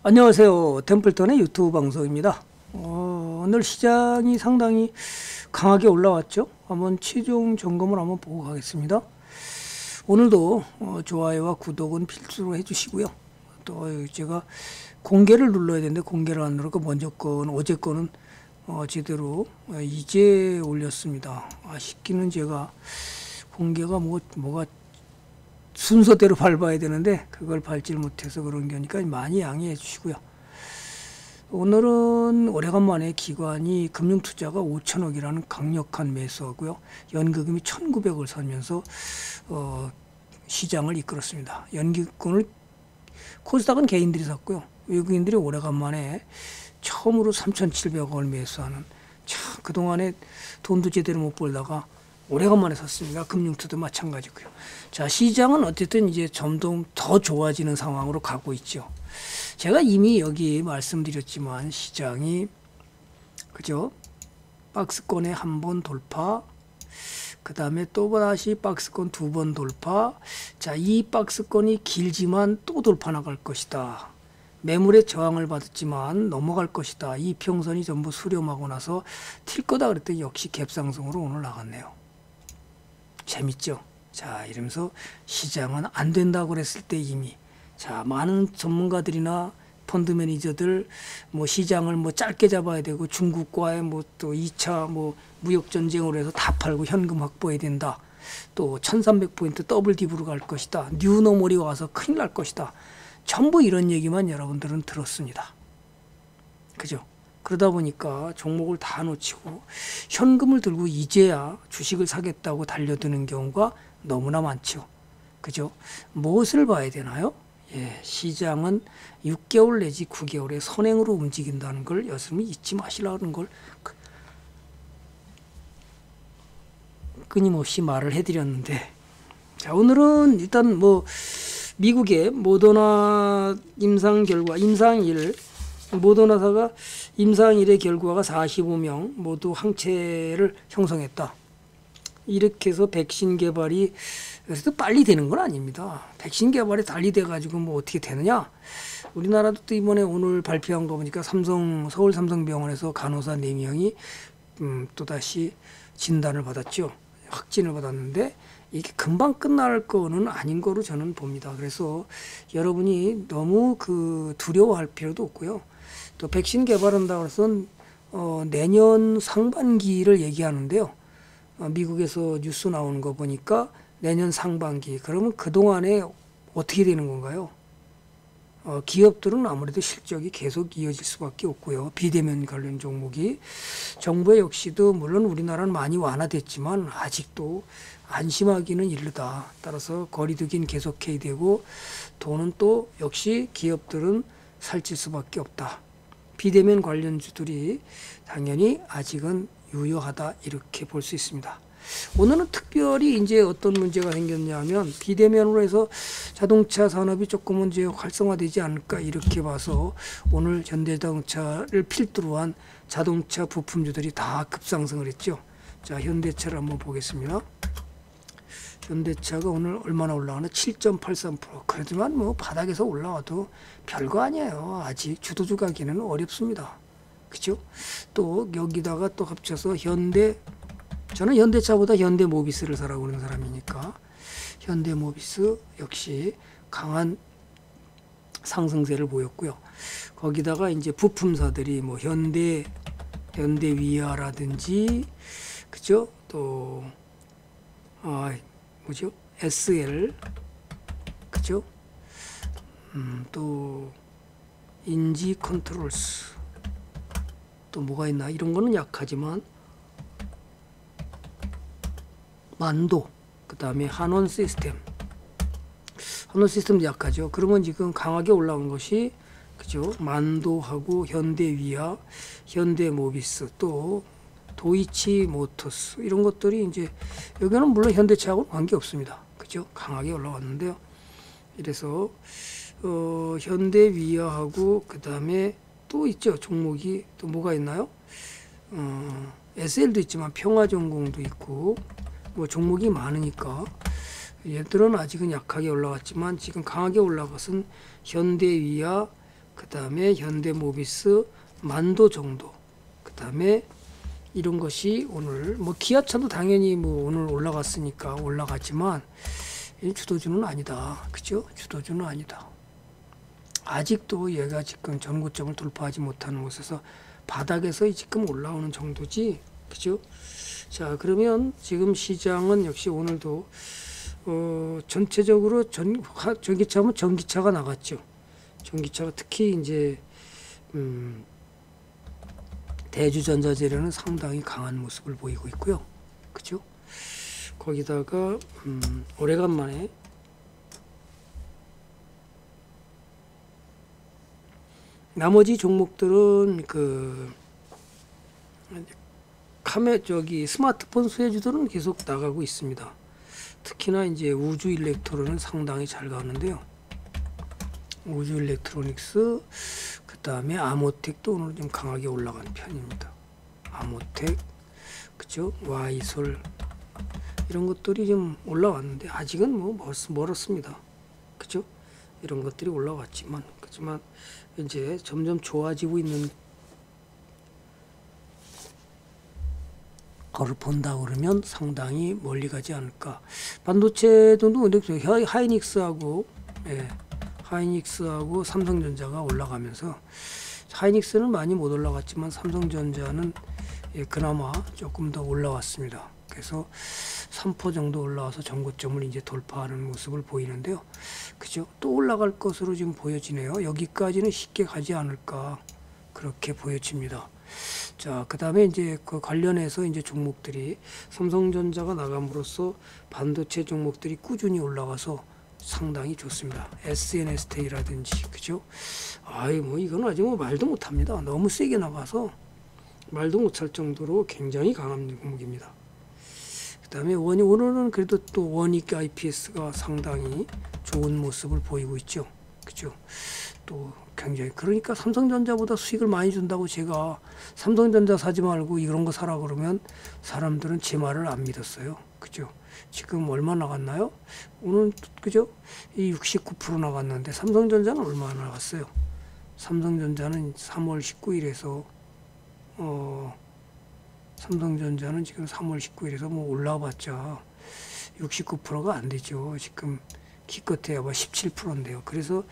안녕하세요. 템플턴의 유튜브 방송입니다. 어, 오늘 시장이 상당히 강하게 올라왔죠. 한번 최종 점검을 한번 보고 가겠습니다. 오늘도 어, 좋아요와 구독은 필수로 해주시고요. 또 제가 공개를 눌러야 되는데 공개를 안 누르고 먼저 건 어제 거는 어, 제대로 어, 이제 올렸습니다. 아쉽기는 제가 공개가 뭐 뭐가 순서대로 밟아야 되는데 그걸 밟질 못해서 그런 거니까 많이 양해해 주시고요. 오늘은 오래간만에 기관이 금융투자가 5천억이라는 강력한 매수하고요. 연기금이 1,900을 살면서 어, 시장을 이끌었습니다. 연기금을 코스닥은 개인들이 샀고요. 외국인들이 오래간만에 처음으로 3,700억을 매수하는 참 그동안에 돈도 제대로 못 벌다가 오래간만에 샀습니다. 금융투도 마찬가지고요. 자, 시장은 어쨌든 이제 점점 더 좋아지는 상황으로 가고 있죠. 제가 이미 여기 말씀드렸지만 시장이 그죠? 박스권에 한 번 돌파, 그 다음에 또 다시 박스권 두 번 돌파. 자, 이 박스권이 길지만 또 돌파 나갈 것이다. 매물의 저항을 받았지만 넘어갈 것이다. 이 평선이 전부 수렴하고 나서 튈 거다 그랬더니 역시 갭상승으로 오늘 나갔네요. 재밌죠? 자, 이러면서 시장은 안 된다고 그랬을 때 이미 자, 많은 전문가들이나 펀드 매니저들 뭐 시장을 뭐 짧게 잡아야 되고 중국과의 뭐 또 2차 뭐 무역 전쟁으로 해서 다 팔고 현금 확보해야 된다. 또 1300포인트 double dip으로 갈 것이다. new normal이 와서 큰일 날 것이다. 전부 이런 얘기만 여러분들은 들었습니다. 그죠? 그러다 보니까 종목을 다 놓치고 현금을 들고 이제야 주식을 사겠다고 달려드는 경우가 너무나 많죠. 그죠? 무엇을 봐야 되나요? 예, 시장은 6개월 내지 9개월의 선행으로 움직인다는 걸 여러분이 잊지 마시라는 걸그 끊임없이 말을 해드렸는데 자 오늘은 일단 뭐 미국의 모더나 임상 결과 임상일 모더나사가 임상 일의 결과가 45명 모두 항체를 형성했다. 이렇게 해서 백신 개발이 그래서 빨리 되는 건 아닙니다. 백신 개발이 달리 돼가지고 뭐 어떻게 되느냐? 우리나라도 또 이번에 오늘 발표한 거 보니까 삼성 서울 삼성병원에서 간호사 4명이 음, 또 다시 진단을 받았죠. 확진을 받았는데 이게 금방 끝날 거는 아닌 거로 저는 봅니다. 그래서 여러분이 너무 그 두려워할 필요도 없고요. 또 백신 개발한다고 해서 어, 내년 상반기를 얘기하는데요. 어, 미국에서 뉴스 나오는 거 보니까 내년 상반기 그러면 그 동안에 어떻게 되는 건가요? 어, 기업들은 아무래도 실적이 계속 이어질 수밖에 없고요. 비대면 관련 종목이 정부 역시도 물론 우리나라는 많이 완화됐지만 아직도 안심하기는 이르다. 따라서 거리두기는 계속해야 되고 돈은 또 역시 기업들은 살찔 수밖에 없다. 비대면 관련주들이 당연히 아직은 유효하다 이렇게 볼 수 있습니다. 오늘은 특별히 이제 어떤 문제가 생겼냐면 비대면으로 해서 자동차 산업이 조금은 이제 활성화되지 않을까 이렇게 봐서 오늘 현대자동차를 필두로 한 자동차 부품주들이 다 급상승을 했죠. 자, 현대차를 한번 보겠습니다. 현대차가 오늘 얼마나 올라가나 7.83% 그렇지만 뭐 바닥에서 올라와도 별거 아니에요. 아직 주도주 가기는 어렵습니다. 그죠? 또 여기다가 또 합쳐서 현대 저는 현대차보다 현대모비스를 사라고 그러는 사람이니까 현대모비스 역시 강한 상승세를 보였고요. 거기다가 이제 부품사들이 뭐 현대 현대위아라든지 그죠? 또 아, 뭐죠? SL 그죠? 음, 또 인지 컨트롤스 또 뭐가 있나 이런 거는 약하지만 만도 그 다음에 한원 시스템 한원 시스템도 약하죠. 그러면 지금 강하게 올라온 것이 그죠? 만도하고 현대위아, 현대모비스 또 도이치 모터스 이런 것들이 이제 여기는 물론 현대차하고 관계 없습니다. 그죠? 강하게 올라왔는데요. 이래서 어, 현대 위아하고 그 다음에 또 있죠 종목이 또 뭐가 있나요? 어, SL도 있지만 평화전공도 있고 뭐 종목이 많으니까 얘들은 아직은 약하게 올라왔지만 지금 강하게 올라갔은 현대위아 그 다음에 현대모비스 만도 정도, 그 다음에 이런 것이 오늘 뭐 기아차도 당연히 뭐 오늘 올라갔으니까 올라갔지만 이 주도주는 아니다. 그죠? 주도주는 아니다. 아직도 얘가 지금 전고점을 돌파하지 못하는 곳에서 바닥에서 지금 올라오는 정도지. 그죠? 자, 그러면 지금 시장은 역시 오늘도 어, 전체적으로 전, 전기차면 전기차가 나갔죠. 전기차가 특히 이제 음, 대주전자재료는 상당히 강한 모습을 보이고 있고요. 그죠? 거기다가 음, 오래간만에 나머지 종목들은 그 카메 저기 스마트폰 수혜주들은 계속 나가고 있습니다. 특히나 이제 우주 일렉트론은 상당히 잘 가는데요. 우주 일렉트로닉스 그 다음에 아모텍도 오늘 좀 강하게 올라가는 편입니다. 아모텍 그죠? 와이솔 이런 것들이 좀 올라왔는데 아직은 뭐 멀 었습니다. 그죠? 이런 것들이 올라왔지만 그렇지만 이제 점점 좋아지고 있는 거를 본다 그러면 상당히 멀리 가지 않을까. 반도체도 하이닉스하고 예, 하이닉스하고 삼성전자가 올라가면서 하이닉스는 많이 못 올라갔지만 삼성전자는 예, 그나마 조금 더 올라왔습니다. 그래서 3% 정도 올라와서 전고점을 이제 돌파하는 모습을 보이는데요. 그죠? 또 올라갈 것으로 지금 보여지네요. 여기까지는 쉽게 가지 않을까 그렇게 보여집니다. 자, 그 다음에 이제 그 관련해서 이제 종목들이 삼성전자가 나감으로써 반도체 종목들이 꾸준히 올라가서 상당히 좋습니다. SNS테이라든지 그죠? 아이 뭐 이건 아직 뭐 말도 못합니다. 너무 세게 나가서 말도 못할 정도로 굉장히 강한 종목입니다. 그 다음에 원이 오늘은 그래도 또 원익 IPS가 상당히 좋은 모습을 보이고 있죠. 그죠? 또 굉장히 그러니까 삼성전자보다 수익을 많이 준다고 제가 삼성전자 사지 말고 이런 거 사라 그러면 사람들은 제 말을 안 믿었어요. 그죠? 지금 얼마 나갔나요? 오늘 그죠? 이 69% 나갔는데 삼성전자는 얼마나 나갔어요? 삼성전자는 3월 19일에서 어 삼성전자는 지금 3월 19일에서 뭐 올라봤자 69%가 안 되죠. 지금 기껏해야 뭐 17%인데요. 그래서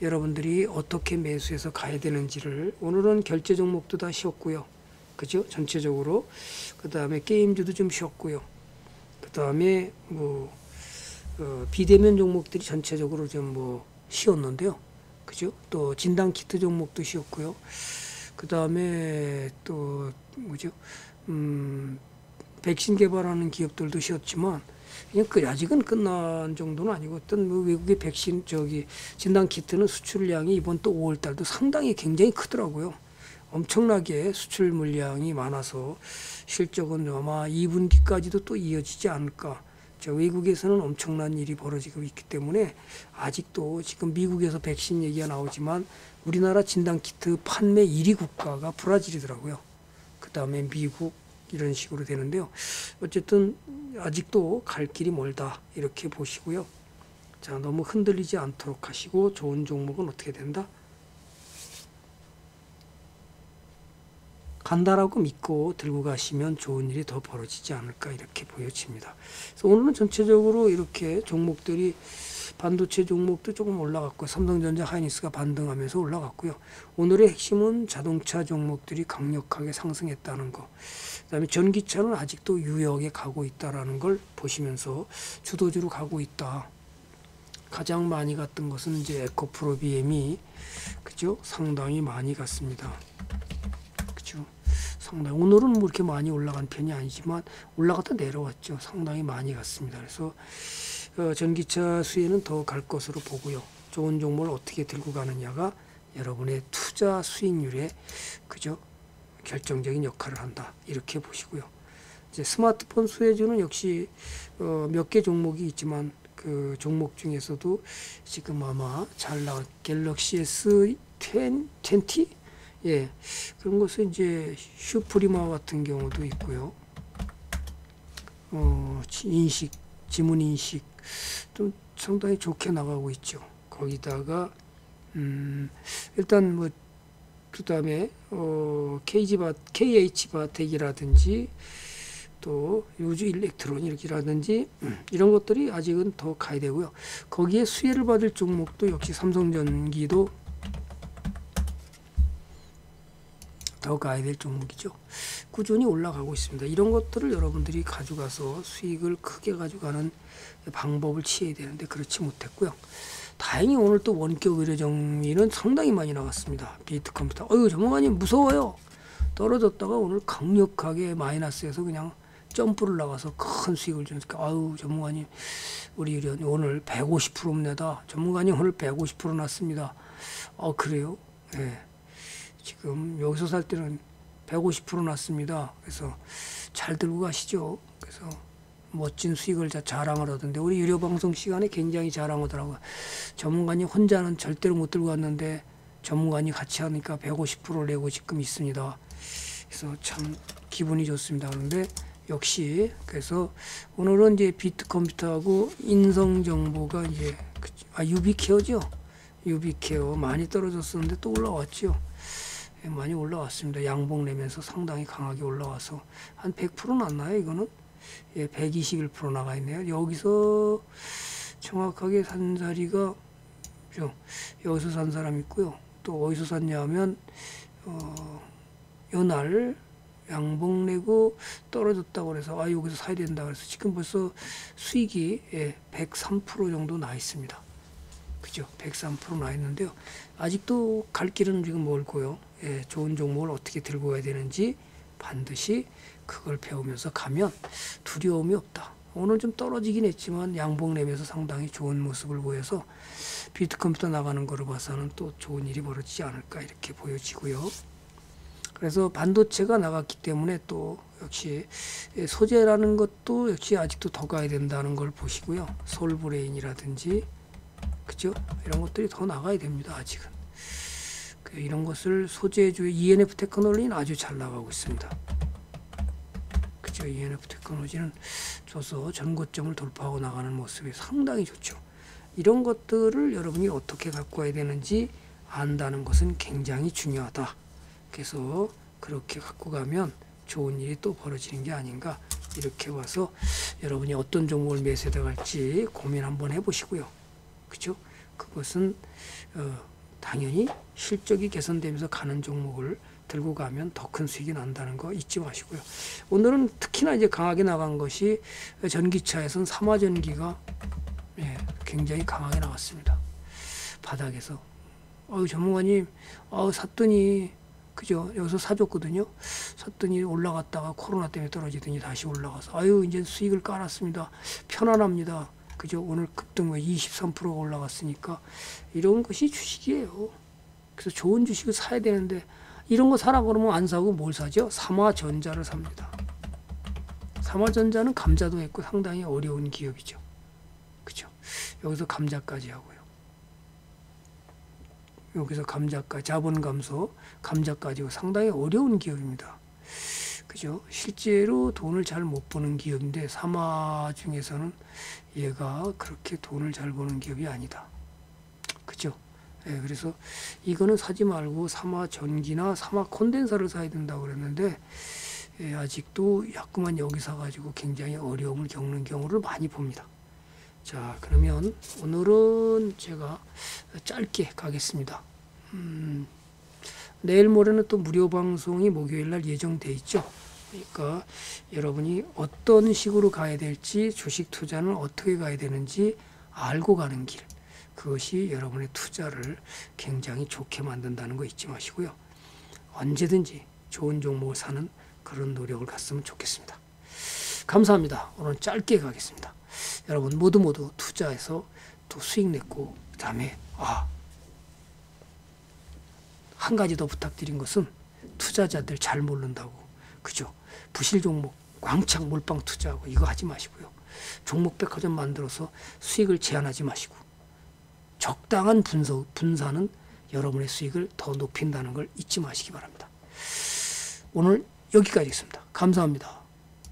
여러분들이 어떻게 매수해서 가야 되는지를 오늘은 결제 종목도 다 쉬었고요. 그죠? 전체적으로. 그 다음에 게임주도 좀 쉬었고요. 그 다음에 뭐, 어, 비대면 종목들이 전체적으로 좀 뭐 쉬었는데요. 그죠? 또 진단 키트 종목도 쉬었고요. 그 다음에 또 뭐죠? 음, 백신 개발하는 기업들도 쉬었지만 그냥 그 아직은 끝난 정도는 아니고 어떤 뭐 외국의 백신 저기 진단 키트는 수출량이 이번 또 5월 달도 상당히 굉장히 크더라고요. 엄청나게 수출 물량이 많아서 실적은 아마 2분기까지도 또 이어지지 않을까. 저 외국에서는 엄청난 일이 벌어지고 있기 때문에 아직도 지금 미국에서 백신 얘기가 나오지만 우리나라 진단 키트 판매 1위 국가가 브라질이더라고요. 그 다음에 미국 이런 식으로 되는데요. 어쨌든 아직도 갈 길이 멀다 이렇게 보시고요. 자 너무 흔들리지 않도록 하시고 좋은 종목은 어떻게 된다? 간다라고 믿고 들고 가시면 좋은 일이 더 벌어지지 않을까 이렇게 보여집니다. 그래서 오늘은 전체적으로 이렇게 종목들이 반도체 종목도 조금 올라갔고 삼성전자 하이닉스가 반등하면서 올라갔고요. 오늘의 핵심은 자동차 종목들이 강력하게 상승했다는 거. 그다음에 전기차는 아직도 유역에 가고 있다라는 걸 보시면서 주도주로 가고 있다. 가장 많이 갔던 것은 이제 에코프로 BM이 그죠? 상당히 많이 갔습니다. 상당히 오늘은 뭐 이렇게 많이 올라간 편이 아니지만 올라갔다 내려왔죠. 상당히 많이 갔습니다. 그래서 어, 전기차 수혜는 더 갈 것으로 보고요. 좋은 종목을 어떻게 들고 가느냐가 여러분의 투자 수익률에 그죠 결정적인 역할을 한다 이렇게 보시고요. 이제 스마트폰 수혜주는 역시 어, 몇 개 종목이 있지만 그 종목 중에서도 지금 아마 잘 나온 갤럭시 S 20, 예 그런 것은 이제 슈프리마 같은 경우도 있고요. 어, 인식 지문 인식 좀 상당히 좋게 나가고 있죠. 거기다가 음, 일단 뭐 그다음에 어, KG바 KH바텍이라든지 또 요주 일렉트로닉이라든지 음, 이런 것들이 아직은 더 가야 되고요. 거기에 수혜를 받을 종목도 역시 삼성전기도 더 가야 될 종목이죠. 꾸준히 올라가고 있습니다. 이런 것들을 여러분들이 가져가서 수익을 크게 가져가는 방법을 취해야 되는데 그렇지 못했고요. 다행히 오늘 또 원격 의료 정리는 상당히 많이 나갔습니다. 비트 컴퓨터. 어유 전문가님 무서워요. 떨어졌다가 오늘 강력하게 마이너스에서 그냥 점프를 나가서 큰 수익을 주니까 아유 전문가님 우리 의료님 오늘 150%입니다. 전문가님 오늘 150% 났습니다. 어 그래요? 예. 네. 지금 여기서 살 때는 150% 났습니다. 그래서 잘 들고 가시죠. 그래서 멋진 수익을 자랑을 하던데 우리 유료 방송 시간에 굉장히 자랑하더라고요. 전문가님 혼자는 절대로 못 들고 갔는데 전문가님 같이 하니까 150% 내고 지금 있습니다. 그래서 참 기분이 좋습니다. 그런데 역시 그래서 오늘은 이제 비트 컴퓨터하고 인성 정보가 이제 아 유비케어죠. 유비케어 많이 떨어졌었는데 또 올라왔죠. 예, 많이 올라왔습니다. 양봉 내면서 상당히 강하게 올라와서 한 100% 났나요? 이거는 예, 121% 나가 있네요. 여기서 정확하게 산 자리가 그죠? 여기서 산 사람 있고요. 또 어디서 샀냐면 어, 요날 양봉 내고 떨어졌다고 그래서 아 여기서 사야 된다 그래서 지금 벌써 수익이 예, 103% 정도 나 있습니다. 그죠? 103%나 있는데요. 아직도 갈 길은 지금 멀고요. 예, 좋은 종목을 어떻게 들고 가야 되는지 반드시 그걸 배우면서 가면 두려움이 없다. 오늘 좀 떨어지긴 했지만 양봉 내면서 상당히 좋은 모습을 보여서 비트 컴퓨터 나가는 거를 봐서는 또 좋은 일이 벌어지지 않을까 이렇게 보여지고요. 그래서 반도체가 나갔기 때문에 또 역시 소재라는 것도 역시 아직도 더 가야 된다는 걸 보시고요. 솔브레인이라든지 그죠? 이런 것들이 더 나가야 됩니다. 아직은. 그 이런 것을 소재주의 ENF 테크놀로지는 아주 잘 나가고 있습니다. 그죠? ENF 테크놀로지는 줘서 전고점을 돌파하고 나가는 모습이 상당히 좋죠. 이런 것들을 여러분이 어떻게 갖고 와야 되는지 안다는 것은 굉장히 중요하다. 그래서 그렇게 갖고 가면 좋은 일이 또 벌어지는 게 아닌가 이렇게 와서 여러분이 어떤 종목을 매수해 갈지 고민 한번 해보시고요. 그죠? 그것은 어, 당연히 실적이 개선되면서 가는 종목을 들고 가면 더 큰 수익이 난다는 거 잊지 마시고요. 오늘은 특히나 이제 강하게 나간 것이 전기차에선 삼화전기가 예, 굉장히 강하게 나왔습니다. 바닥에서. 어유 전문가님, 어 샀더니 그죠? 여기서 사줬거든요. 샀더니 올라갔다가 코로나 때문에 떨어지더니 다시 올라가서 아유 이제 수익을 깔았습니다. 편안합니다. 그죠? 오늘 급등 왜23%가 올라갔으니까 이런 것이 주식이에요. 그래서 좋은 주식을 사야 되는데 이런 거 사라 그러면 안 사고 뭘 사죠? 삼화전자를 삽니다. 삼화전자는 감자도 했고 상당히 어려운 기업이죠. 그죠? 여기서 감자까지 하고요. 여기서 감자까지 자본 감소, 감자까지 상당히 어려운 기업입니다. 그죠? 실제로 돈을 잘 못 버는 기업인데 삼화 중에서는 얘가 그렇게 돈을 잘 버는 기업이 아니다. 그죠? 예, 그래서 이거는 사지 말고 삼화 전기나 삼화 콘덴사를 사야 된다고 그랬는데 예, 아직도 야구만 여기 사가지고 굉장히 어려움을 겪는 경우를 많이 봅니다. 자, 그러면 오늘은 제가 짧게 가겠습니다. 음, 내일 모레는 또 무료 방송이 목요일 날 예정돼 있죠. 그러니까 여러분이 어떤 식으로 가야 될지 주식 투자는 어떻게 가야 되는지 알고 가는 길. 그것이 여러분의 투자를 굉장히 좋게 만든다는 거 잊지 마시고요. 언제든지 좋은 종목을 사는 그런 노력을 갔으면 좋겠습니다. 감사합니다. 오늘 짧게 가겠습니다. 여러분 모두 모두 투자해서 또 수익 냈고 그다음에 아 한 가지 더 부탁드린 것은 투자자들 잘 모른다고 그죠? 부실 종목 왕창 몰빵 투자하고 이거 하지 마시고요. 종목 백화점 만들어서 수익을 제한하지 마시고 적당한 분서, 분산은 여러분의 수익을 더 높인다는 걸 잊지 마시기 바랍니다. 오늘 여기까지 있습니다. 감사합니다.